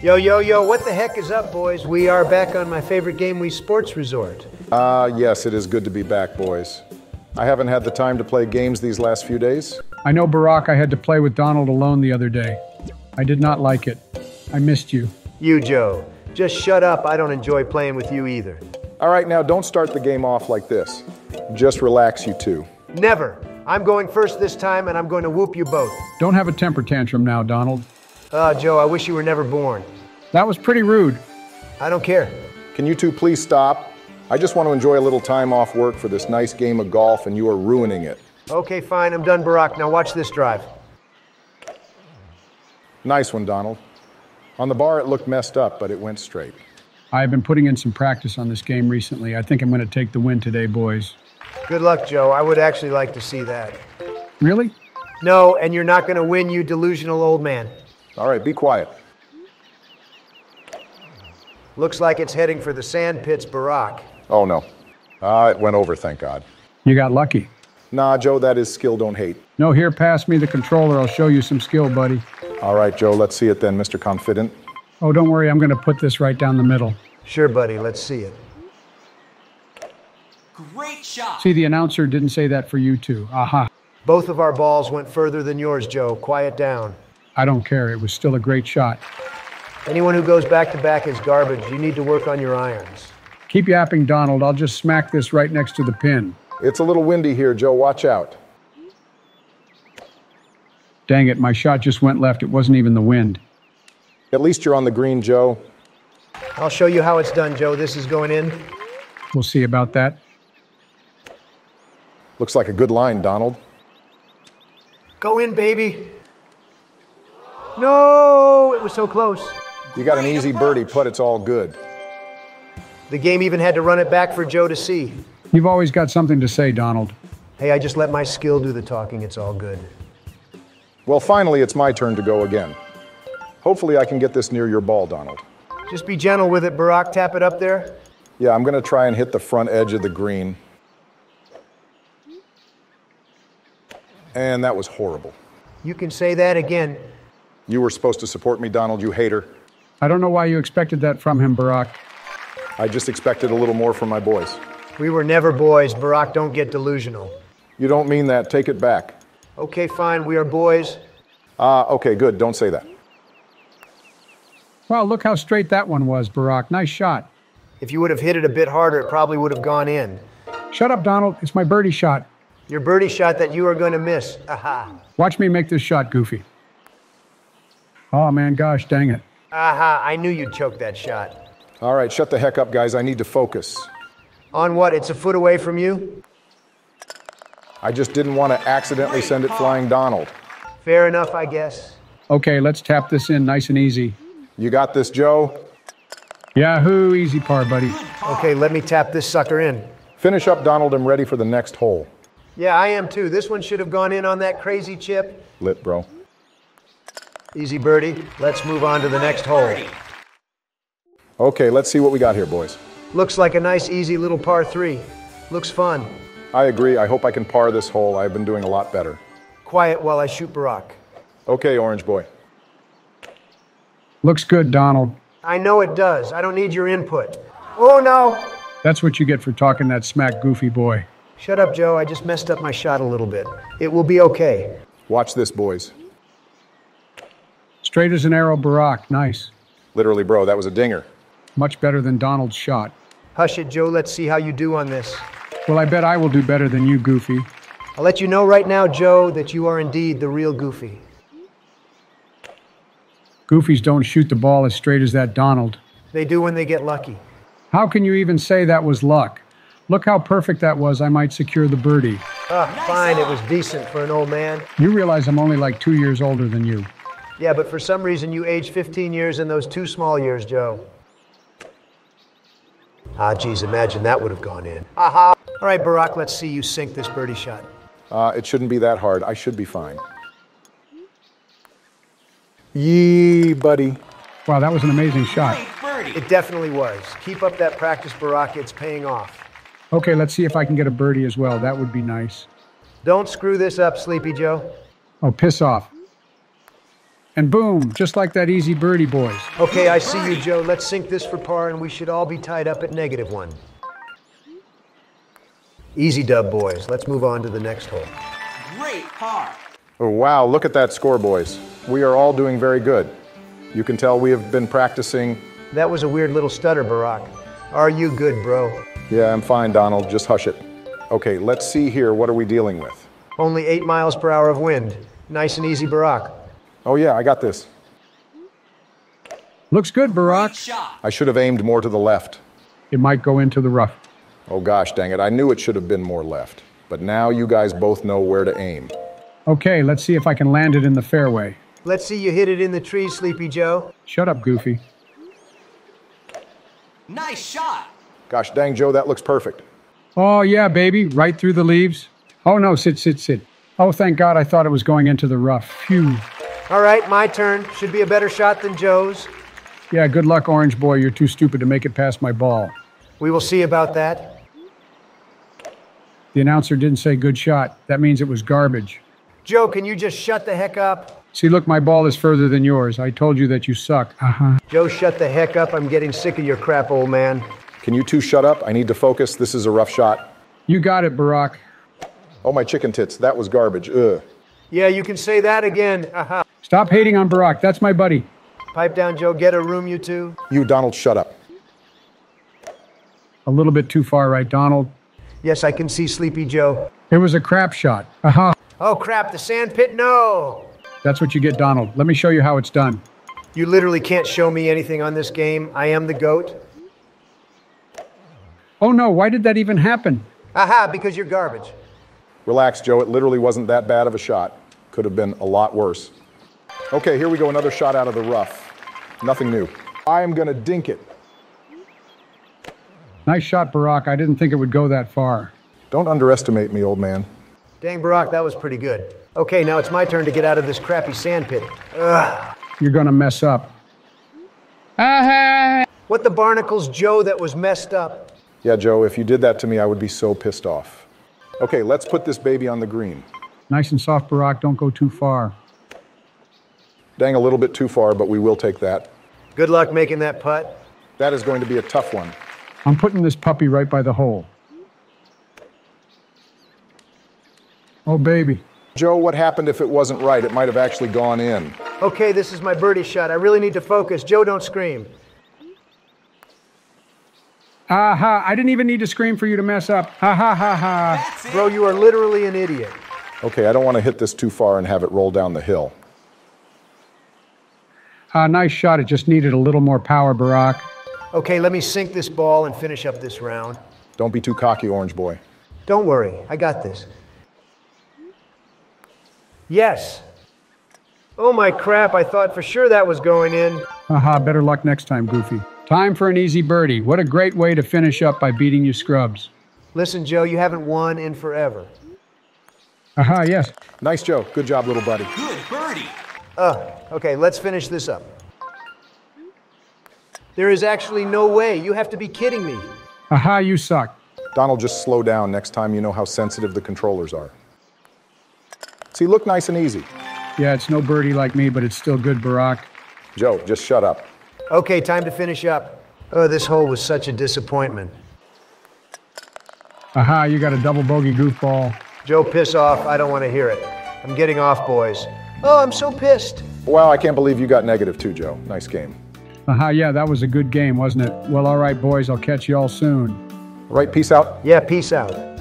Yo, yo, yo, what the heck is up, boys? We are back on my favorite Game Wii Sports Resort. Ah, yes, it is good to be back, boys. I haven't had the time to play games these last few days. I know, Barack, I had to play with Donald alone the other day. I did not like it. I missed you. You, Joe. Just shut up. I don't enjoy playing with you either. All right, now don't start the game off like this. Just relax, you two. Never. I'm going first this time, and I'm going to whoop you both. Don't have a temper tantrum now, Donald. Ah, Joe, I wish you were never born. That was pretty rude. I don't care. Can you two please stop? I just want to enjoy a little time off work for this nice game of golf, and you are ruining it. Okay, fine. I'm done, Barack. Now watch this drive. Nice one, Donald. On the bar, it looked messed up, but it went straight. I have been putting in some practice on this game recently. I think I'm going to take the win today, boys. Good luck, Joe. I would actually like to see that. Really? No, and you're not going to win, you delusional old man. All right, be quiet. Looks like it's heading for the sand pits, Barack. Oh, no. Ah, it went over, thank God. You got lucky. Nah, Joe, that is skill don't hate. No, here, pass me the controller. I'll show you some skill, buddy. All right, Joe, let's see it then, Mr. Confident. Oh, don't worry. I'm going to put this right down the middle. Sure, buddy. Let's see it. Great shot. See, the announcer didn't say that for you two. Aha. Both of our balls went further than yours, Joe. Quiet down. I don't care. It was still a great shot. Anyone who goes back to back is garbage. You need to work on your irons. Keep yapping, Donald. I'll just smack this right next to the pin. It's a little windy here, Joe. Watch out. Dang it, my shot just went left. It wasn't even the wind. At least you're on the green, Joe. I'll show you how it's done, Joe. This is going in. We'll see about that. Looks like a good line, Donald. Go in, baby. No, it was so close. You got an easy birdie putt, it's all good. The game even had to run it back for Joe to see. You've always got something to say, Donald. Hey, I just let my skill do the talking. It's all good. Well, finally, it's my turn to go again. Hopefully, I can get this near your ball, Donald. Just be gentle with it, Barack. Tap it up there. Yeah, I'm going to try and hit the front edge of the green. And that was horrible. You can say that again. You were supposed to support me, Donald, you hater. I don't know why you expected that from him, Barack. I just expected a little more from my boys. We were never boys. Barack, don't get delusional. You don't mean that. Take it back. Okay, fine. We are boys. Ah, okay, good. Don't say that. Wow, look how straight that one was, Barack. Nice shot. If you would have hit it a bit harder, it probably would have gone in. Shut up, Donald. It's my birdie shot. Your birdie shot that you are going to miss. Aha. Watch me make this shot, Goofy. Oh, man, gosh, dang it. Aha. I knew you'd choke that shot. All right, shut the heck up, guys. I need to focus. On what? It's a foot away from you? I just didn't want to accidentally send it flying Donald. Fair enough, I guess. Okay, let's tap this in nice and easy. You got this, Joe? Yahoo, easy par, buddy. Okay, let me tap this sucker in. Finish up, Donald. I'm ready for the next hole. Yeah, I am too. This one should have gone in on that crazy chip. Lit, bro. Easy birdie. Let's move on to the next hole. Okay, let's see what we got here, boys. Looks like a nice, easy little par three. Looks fun. I agree. I hope I can par this hole. I've been doing a lot better. Quiet while I shoot Barack. Okay, Orange Boy. Looks good, Donald. I know it does. I don't need your input. Oh no! That's what you get for talking that smack, Goofy boy. Shut up, Joe. I just messed up my shot a little bit. It will be okay. Watch this, boys. Straight as an arrow, Barack. Nice. Literally, bro, that was a dinger. Much better than Donald's shot. Hush it, Joe. Let's see how you do on this. Well, I bet I will do better than you, Goofy. I'll let you know right now, Joe, that you are indeed the real Goofy. Goofies don't shoot the ball as straight as that Donald. They do when they get lucky. How can you even say that was luck? Look how perfect that was. I might secure the birdie. Ah, fine. It was decent for an old man. You realize I'm only like two years older than you. Yeah, but for some reason you aged 15 years in those two small years, Joe. Ah, geez, imagine that would have gone in. Aha. All right, Barack, let's see you sink this birdie shot. Uh, it shouldn't be that hard. I should be fine. Yee, buddy. Wow, that was an amazing shot. Birdie. It definitely was. Keep up that practice, Barack. It's paying off. Okay, let's see if I can get a birdie as well. That would be nice. Don't screw this up, Sleepy Joe. Oh, piss off. And boom, just like that easy birdie, boys. Okay, I see you, Joe. Let's sink this for par, and we should all be tied up at negative one. Easy dub, boys. Let's move on to the next hole. Great par. Oh, wow, look at that score, boys. We are all doing very good. You can tell we have been practicing. That was a weird little stutter, Barack. Are you good, bro? Yeah, I'm fine, Donald. Just hush it. Okay, let's see here. What are we dealing with? Only eight miles per hour of wind. Nice and easy, Barack. Oh, yeah, I got this. Looks good, Barack. I should have aimed more to the left. It might go into the rough. Oh, gosh dang it. I knew it should have been more left. But now you guys both know where to aim. Okay, let's see if I can land it in the fairway. Let's see you hit it in the trees, Sleepy Joe. Shut up, Goofy. Nice shot. Gosh dang, Joe, that looks perfect. Oh, yeah, baby, right through the leaves. Oh, no, sit, sit, sit. Oh, thank God, I thought it was going into the rough. Phew. All right, my turn. Should be a better shot than Joe's. Yeah, good luck, Orange Boy. You're too stupid to make it past my ball. We will see about that. The announcer didn't say good shot. That means it was garbage. Joe, can you just shut the heck up? See, look, my ball is further than yours. I told you that you suck. Uh huh. Joe, shut the heck up. I'm getting sick of your crap, old man. Can you two shut up? I need to focus. This is a rough shot. You got it, Barack. Oh, my chicken tits. That was garbage. Ugh. Yeah, you can say that again. Aha. Stop hating on Barack. That's my buddy. Pipe down, Joe. Get a room, you two. You, Donald, shut up. A little bit too far, right, Donald? Yes, I can see Sleepy Joe. It was a crap shot. Aha. Oh, crap. The sand pit? No. That's what you get, Donald. Let me show you how it's done. You literally can't show me anything on this game. I am the GOAT. Oh no, why did that even happen? Aha, because you're garbage. Relax, Joe. It literally wasn't that bad of a shot. Could have been a lot worse. Okay, here we go. Another shot out of the rough. Nothing new. I am going to dink it. Nice shot, Barack. I didn't think it would go that far. Don't underestimate me, old man. Dang, Barack, that was pretty good. Okay, now it's my turn to get out of this crappy sand pit. Ugh. You're gonna mess up. Aha! What the barnacles, Joe, that was messed up? Yeah, Joe, if you did that to me, I would be so pissed off. Okay, let's put this baby on the green. Nice and soft, Barack. Don't go too far. Dang, a little bit too far, but we will take that. Good luck making that putt. That is going to be a tough one. I'm putting this puppy right by the hole. Oh, baby. Joe, what happened if it wasn't right? It might have actually gone in. Okay, this is my birdie shot. I really need to focus. Joe, don't scream. Ha Aha! I didn't even need to scream for you to mess up. Ha ha ha ha. Bro, you are literally an idiot. Okay, I don't want to hit this too far and have it roll down the hill. Ah, nice shot. It just needed a little more power, Barack. Okay, let me sink this ball and finish up this round. Don't be too cocky, Orange Boy. Don't worry, I got this. Yes. Oh my crap, I thought for sure that was going in. Haha, better luck next time, Goofy. Time for an easy birdie. What a great way to finish up by beating you scrubs. Listen, Joe, you haven't won in forever. Aha, yes. Nice, Joe. Good job, little buddy. Good birdie. Uh, okay, let's finish this up. There is actually no way. You have to be kidding me. Aha, you suck. Donald, just slow down next time you know how sensitive the controllers are. See, look nice and easy. Yeah, it's no birdie like me, but it's still good, Barack. Joe, just shut up. Okay, time to finish up. Oh, this hole was such a disappointment. Aha, you got a double bogey goofball. Joe, piss off. I don't want to hear it. I'm getting off, boys. Oh, I'm so pissed. Wow, I can't believe you got negative too, Joe. Nice game. Aha, yeah, that was a good game, wasn't it? Well, all right, boys, I'll catch you all soon. All right, peace out. Yeah, peace out.